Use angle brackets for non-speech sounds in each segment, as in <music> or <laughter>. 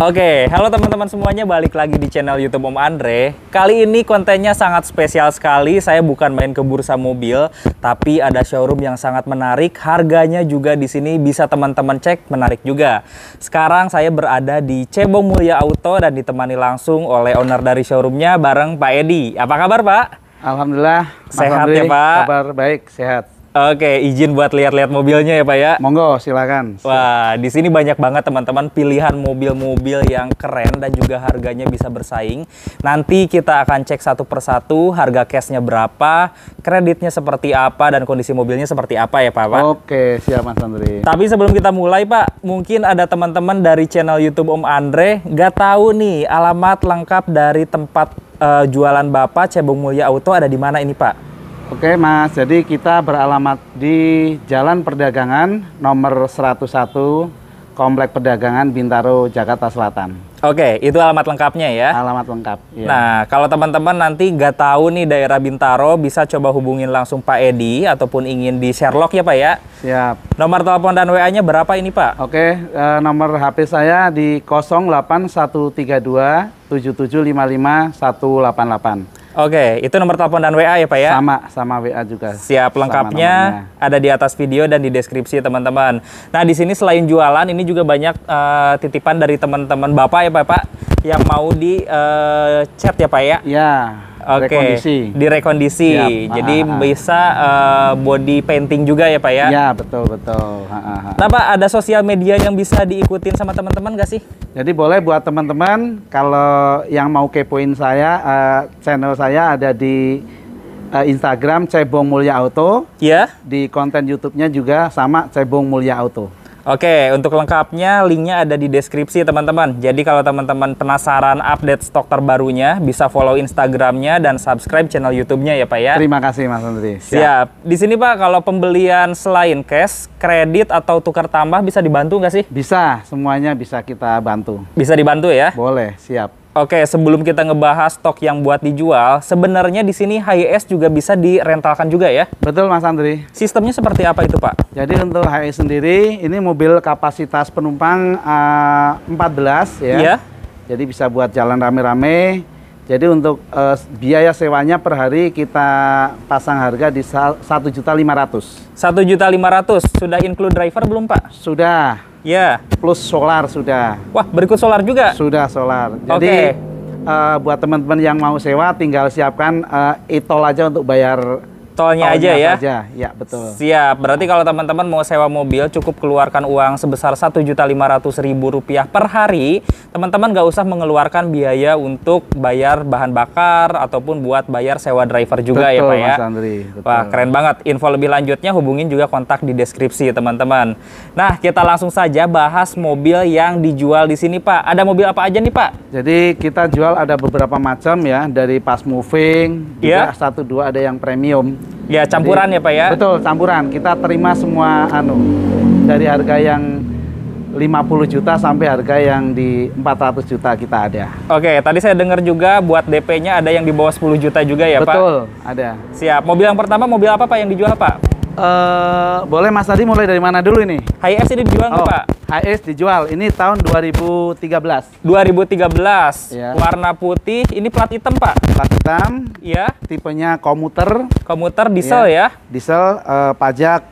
Oke, halo teman-teman semuanya, balik lagi di channel YouTube Om Andre. Kali ini kontennya sangat spesial sekali. Saya bukan main ke bursa mobil, tapi ada showroom yang sangat menarik. Harganya juga di sini bisa teman-teman cek, menarik juga. Sekarang saya berada di Cebong Mulia Auto dan ditemani langsung oleh owner dari showroomnya bareng Pak Edi. Apa kabar Pak? Alhamdulillah. Sehat Andri, ya, Pak? Kabar baik, sehat. Oke, izin buat lihat-lihat mobilnya ya Pak ya. Monggo, silakan. Wah, di sini banyak banget teman-teman pilihan mobil-mobil yang keren dan juga harganya bisa bersaing. Nanti kita akan cek satu persatu harga cashnya berapa, kreditnya seperti apa, dan kondisi mobilnya seperti apa ya Pak. Pak? Oke, siap Mas Andri. Tapi sebelum kita mulai Pak, mungkin ada teman-teman dari channel YouTube Om Andre nggak tahu nih alamat lengkap dari tempat eh, jualan Bapak Cebong Mulia Auto ada di mana ini Pak? Oke Mas, jadi kita beralamat di Jalan Perdagangan nomor 101 Komplek Perdagangan Bintaro, Jakarta Selatan. Oke, itu alamat lengkapnya ya. Alamat lengkap. iya. Nah, kalau teman-teman nanti nggak tahu nih daerah Bintaro, bisa coba hubungin langsung Pak Edi ataupun ingin di Sherlock ya Pak ya. Siap. Nomor telepon dan WA-nya berapa ini Pak? Oke, eh, nomor HP saya di 08132 7755 188. Oke, itu nomor telepon dan WA ya Pak ya. Sama, sama WA juga. Siap lengkapnya ada di atas video dan di deskripsi teman-teman. Nah di sini selain jualan ini juga banyak eh, titipan dari teman-teman bapak ya bapak yang mau di eh, chat ya pak ya. Ya, Oke. rekondisi. Direkondisi. Siap. Jadi Ah, ah, ah. bisa eh, body painting juga ya pak ya. Ya, betul, betul. Ha, ha, ha. Nah pak ada sosial media yang bisa diikutin sama teman-teman gak sih? Jadi boleh buat teman-teman kalau yang mau kepoin saya, eh, channel saya ada di eh, Instagram Cebong Mulia Auto, Ya. di konten YouTube-nya juga sama Cebong Mulia Auto. Oke, untuk lengkapnya linknya ada di deskripsi teman-teman. Jadi kalau teman-teman penasaran update stok terbarunya, bisa follow Instagramnya dan subscribe channel YouTube-nya ya Pak ya. Terima kasih Mas Andri. Siap. Di sini Pak, kalau pembelian selain cash, kredit atau tukar tambah bisa dibantu nggak sih? Bisa, semuanya bisa kita bantu. Bisa dibantu ya. Boleh, siap. Oke, sebelum kita ngebahas stok yang buat dijual, sebenarnya di sini HIS juga bisa direntalkan juga ya. Betul Mas Andri. Sistemnya seperti apa itu Pak? Jadi untuk HI sendiri, ini mobil kapasitas penumpang eh, 14 ya. Iya. Jadi bisa buat jalan rame-rame. Jadi untuk eh, biaya sewanya per hari kita pasang harga di satu juta lima ratus. Satu juta lima ratus. Sudah include driver belum Pak? Sudah Ya. plus solar sudah. Wah, berikut solar juga. Sudah solar. Jadi eh, buat teman-teman yang mau sewa tinggal siapkan eh, e-tol aja untuk bayar Tolnya aja tolnya ya. saja. Ya, betul. Siap. Berarti kalau teman-teman mau sewa mobil cukup keluarkan uang sebesar Rp1.500.000 per hari, teman-teman nggak usah mengeluarkan biaya untuk bayar bahan bakar ataupun buat bayar sewa driver juga ya Betul, Pak ya. Mas Andri. Betul. Wah, keren banget. Info lebih lanjutnya hubungin juga kontak di deskripsi, teman-teman. Nah, kita langsung saja bahas mobil yang dijual di sini, Pak. Ada mobil apa aja nih, Pak? Jadi kita jual ada beberapa macam ya, dari pas moving, juga satu dua ada yang premium. Ya, campuran Jadi- ya, Pak ya. Betul, campuran. Kita terima semua anu dari harga yang 50 juta sampai harga yang di 400 juta kita ada. Oke, tadi saya dengar juga buat DP-nya ada yang di bawah 10 juta juga ya, Pak? Betul, ada. Siap. Mobil yang pertama mobil apa, Pak, yang dijual, Pak? Eh, boleh Mas tadi mulai dari mana dulu ini? HIS ini dijual nggak, Oh, Pak? HS dijual. Ini tahun 2013. 2013, Ya. warna putih, ini plat hitam, Pak? Plat hitam, Iya, tipenya komuter, komuter diesel ya. diesel, eh, pajak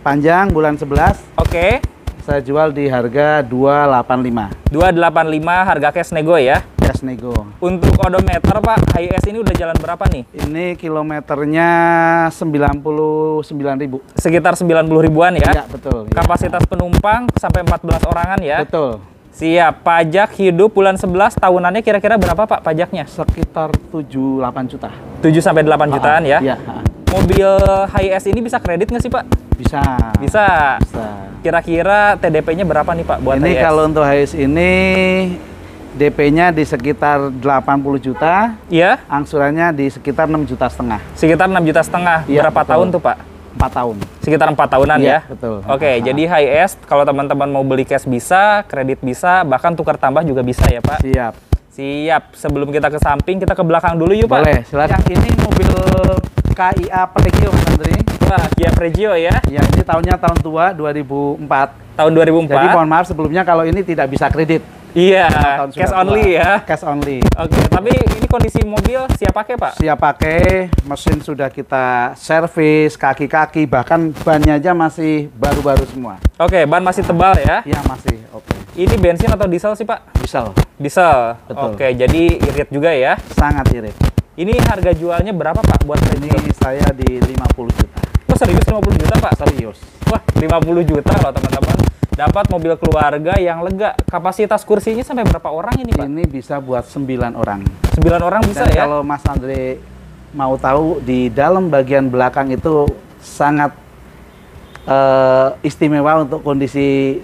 panjang bulan 11. Oke, Saya jual di harga 285 285 harga cash nego ya. Nego. Untuk odometer, Pak, HIS ini udah jalan berapa nih? Ini kilometernya 99.000. Sekitar 90 ribuan ya. Iya, betul. ya. Kapasitas penumpang sampai 14 orangan ya. Betul. Siap. Pajak hidup bulan 11 tahunannya kira-kira berapa, Pak, pajaknya? Sekitar 7-8 juta. 7 sampai 8 jutaan ya. Iya. Mobil HIS ini bisa kredit nggak sih, Pak? bisa. Bisa. Bisa. Kira-kira TDP-nya berapa nih, Pak, buat ini HIS? kalau untuk HIS ini DP-nya di sekitar 80 juta, Iya, angsurannya di sekitar 6 juta setengah. sekitar 6 juta setengah. Iya, Berapa betul. tahun tuh, Pak? 4 tahun. Sekitar empat tahunan Iya, ya. betul. Oke, ha. jadi HIS kalau teman-teman mau beli cash bisa, kredit bisa, bahkan tukar tambah juga bisa ya, Pak. Siap. Siap. Sebelum kita ke samping, kita ke belakang dulu yuk, Pak. Boleh, silakan. Ini mobil KIA Pregio, Mas Andri. Wah, Kia Pregio ya. Ya, ini tahunnya tahun tua 2004. Tahun 2004. Jadi mohon maaf sebelumnya kalau ini tidak bisa kredit. Iya, Tahun cash tua. only ya. Cash only. Oke, tapi ini kondisi mobil siap pakai Pak? Siap pakai, mesin sudah kita servis, kaki-kaki, bahkan bannya aja masih baru-baru semua. Oke, ban masih tebal ya. Iya masih, oke. Ini bensin atau diesel sih Pak? Diesel, Diesel. Betul. Oke, jadi irit juga ya. sangat irit. Ini harga jualnya berapa Pak buat Ini ini? saya di 50 juta. Oh serius 50 juta Pak? Serius. Wah 50 juta loh teman-teman. Dapat mobil keluarga yang lega. Kapasitas kursinya sampai berapa orang ini Pak? Ini bisa buat 9 orang. 9 orang bisa Dan ya? kalau Mas Andre mau tahu di dalam bagian belakang itu sangat eh, istimewa untuk kondisi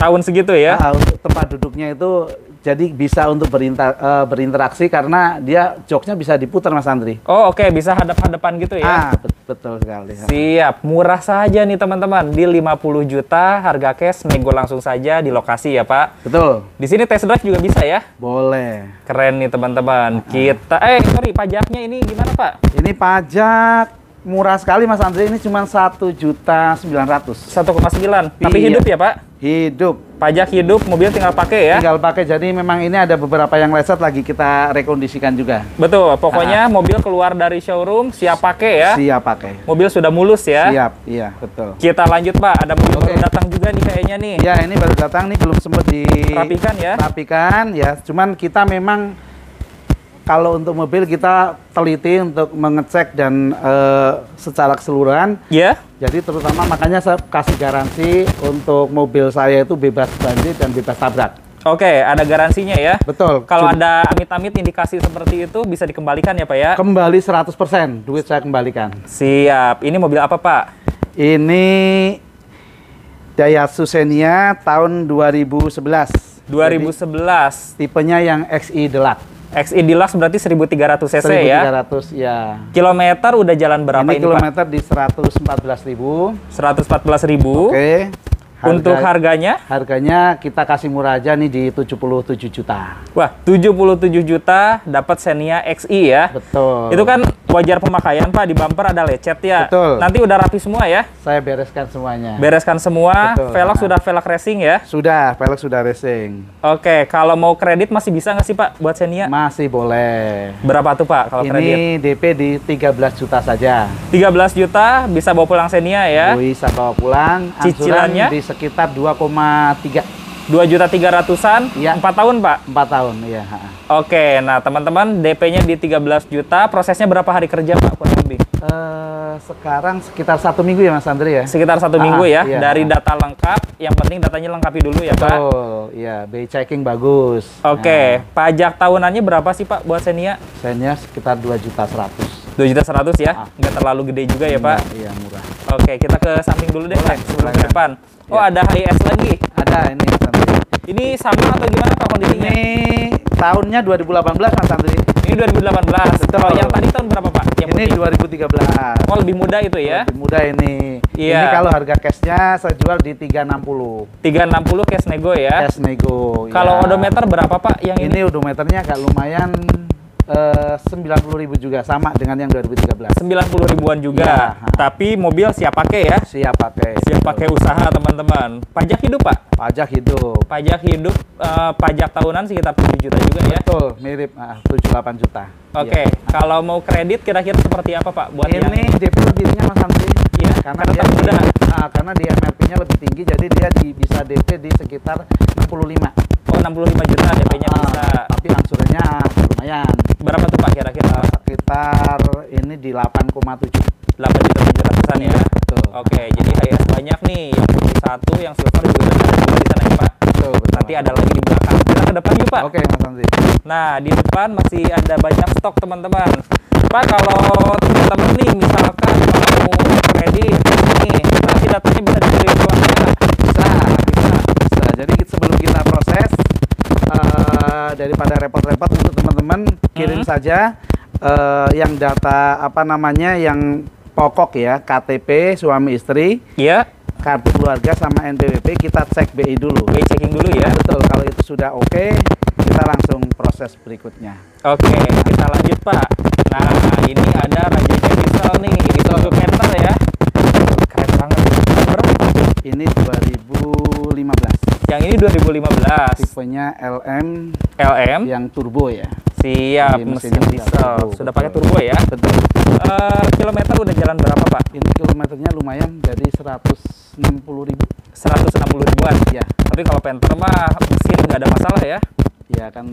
Tahun segitu ya? untuk tempat duduknya itu jadi bisa untuk berinta- eh, berinteraksi karena dia joknya bisa diputar Mas Andri. Oh oke, bisa hadap-hadapan gitu ya? Ah, bet- betul sekali. Siap, murah saja nih teman-teman. Di 50 juta harga cash nego langsung saja di lokasi ya Pak. Betul. Di sini test drive juga bisa ya? Boleh. Keren nih teman-teman. Kita eh sorry pajaknya ini gimana Pak? Ini pajak murah sekali Mas Andre ini cuma satu juta 900. 1,9. Tapi Iya. hidup ya Pak? Hidup. Pajak hidup, mobil tinggal pakai ya? Tinggal pakai. Jadi memang ini ada beberapa yang lecet lagi kita rekondisikan juga. Betul, pokoknya mobil keluar dari showroom siap pakai ya. Siap pakai. Mobil sudah mulus ya. Siap, iya betul. Kita lanjut Pak, ada mobil Oke. baru datang juga nih kayaknya nih. Ya ini baru datang nih belum sempat di Rapikan ya. rapikan, ya. Cuman kita memang kalau untuk mobil kita teliti untuk mengecek dan eh, secara keseluruhan. Ya? Jadi terutama makanya saya kasih garansi untuk mobil saya itu bebas banjir dan bebas tabrak. Oke, ada garansinya ya. Betul. Kalau ada amit-amit indikasi seperti itu bisa dikembalikan ya Pak ya? kembali 100% duit saya kembalikan. Siap. Ini mobil apa Pak? Ini Daihatsu Xenia tahun 2011. 2011. Jadi, tipenya yang XI Deluxe. XI Deluxe berarti 1300 cc ya. 1300 ya. Kilometer udah jalan berapa ini ini, Pak? kilometer di 114.000. 114.000. Oke. Harga- Untuk harganya? harganya kita kasih murah aja nih di 77 juta. Wah, 77 juta dapat Xenia XI ya. Betul. Itu kan wajar pemakaian Pak, di bumper ada lecet ya. Betul. Nanti udah rapi semua ya. saya bereskan semuanya. Bereskan semua, Betul. velg Ah. sudah velg racing ya. sudah, velg sudah racing. Oke, kalau mau kredit masih bisa nggak sih Pak buat Xenia? Masih boleh. Berapa tuh Pak kalau kredit? Ini DP di 13 juta saja. 13 juta bisa bawa pulang Xenia ya. Bisa bawa pulang. Cicilannya? di sekitar 2,3 2 juta 300-an, Iya. 4 tahun Pak. 4 tahun, iya. Oke, nah teman-teman DP-nya di 13 juta, prosesnya berapa hari kerja Pak kurang lebih? Eh, sekarang sekitar satu minggu ya Mas Andri ya. Sekitar satu Ah, minggu ya, iya. dari data lengkap, yang penting datanya lengkapi dulu ya Pak. Betul, iya. Bay checking bagus. Oke, Nah, pajak tahunannya berapa sih Pak buat Xenia? Senya sekitar 2 juta 100. 2 juta 100 ya, Ah. nggak terlalu gede juga ya Pak. Iya, murah. Oke, kita ke samping dulu deh Boleh, Pak, sebelum ke depan. Oh Ya. ada HIS lagi. Ada ini. Ini sama atau gimana Pak kondisinya? Ini tahunnya 2018 Mas Andri. Ini 2018. Betul. Kalau yang tadi tahun berapa Pak? Yang ini putih. 2013. Oh lebih muda itu ya? Lebih mudah ini. Iya. Ini kalau harga cashnya saya jual di 360. 360 cash nego ya. Cash nego. Kalau ya. odometer berapa Pak yang ini? ini odometernya agak lumayan eh, 90.000 juga sama dengan yang 2013. 90 ribuan juga. Iya. Tapi mobil siap pakai ya. Siap pakai. Siap pakai usaha teman-teman. Pajak hidup Pak? Pajak hidup. Pajak hidup, eh, pajak tahunan sekitar 7 juta juga ya. Betul, mirip ah, 78 juta. Oke, Iya. kalau mau kredit kira-kira seperti apa Pak buat yang Ini DP lebihnya Mas Andri. Iya, karena karena dia mudah. ah, karena dia MRP-nya lebih tinggi jadi dia di, bisa DP di sekitar 65. Oh 65 juta DP-nya Ah, bisa. Tapi angsurannya lumayan. Berapa tuh Pak kira-kira? Sekitar ini di 8,7. 8 juta 700-an ya. Betul. Oke, jadi HIS banyak nih. Yang satu, yang silver juga sana ya Pak. Betul, betul. Nanti ada lagi di belakang. Kita ke depan yuk Pak. Oke, Mas Andri. Nah, di depan masih ada banyak stok teman-teman. Pak, kalau teman-teman nih misalkan mau kredit nih, nanti datanya bisa dikirim ke mana? Bisa, bisa, bisa. Jadi sebelum kita proses, eh, daripada repot-repot untuk teman-teman kirim Mhm. saja eh, yang data apa namanya yang pokok ya KTP suami istri, Iya, kartu keluarga sama NPWP kita cek BI dulu. BI checking dulu ya. Betul, kalau itu sudah oke, kita langsung proses berikutnya. Oke, kita lanjut Pak. Nah, ini ada Raja Diesel nih, Isuzu Canter ya. Keren banget. Berapa? Ini 2015. Yang ini 2015. Tipenya LM LM. yang turbo ya. Siap, Jadi mesin mesinnya diesel. sudah turbo, Sudah betul. pakai turbo ya? Betul. Eh, kilometer udah jalan berapa, Pak? Ini kilometernya lumayan jadi 160 ribu. 160 ribuan. Ya, Tapi kalau Panther mah mesin nggak ada masalah ya. ya kan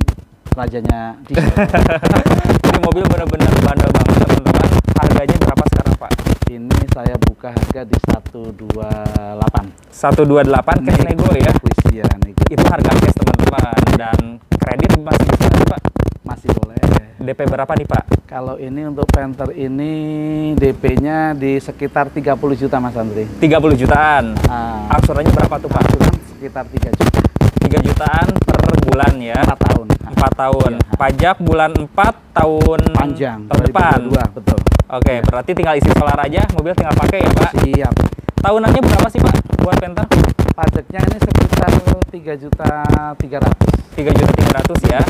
rajanya diesel. <laughs> Ini mobil benar-benar bandel banget, teman-teman. Harganya berapa sekarang, Pak? Ini saya buka harga di 128. 128 cash nego ya. Puisi ya, nego. Itu harga cash, teman-teman. Dan kredit masih bisa nggak, Pak? Masih boleh. DP berapa nih, Pak? Kalau ini untuk Panther ini DP-nya di sekitar 30 juta Mas Andri. 30 jutaan. Ah, Angsurannya berapa tuh, Pak? angsuran sekitar 3 juta. 3 jutaan per bulan ya. 4 tahun. 4 tahun. Iya. Pajak bulan 4 tahun Panjang. tahun depan. 2022, betul. Oke, berarti tinggal isi solar aja, mobil tinggal pakai ya, Pak. Siap. Tahunannya berapa sih, Pak, buat Panther? Pajaknya ini sekitar 3 juta 300. 3 juta 300 ya.